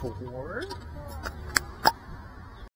Four.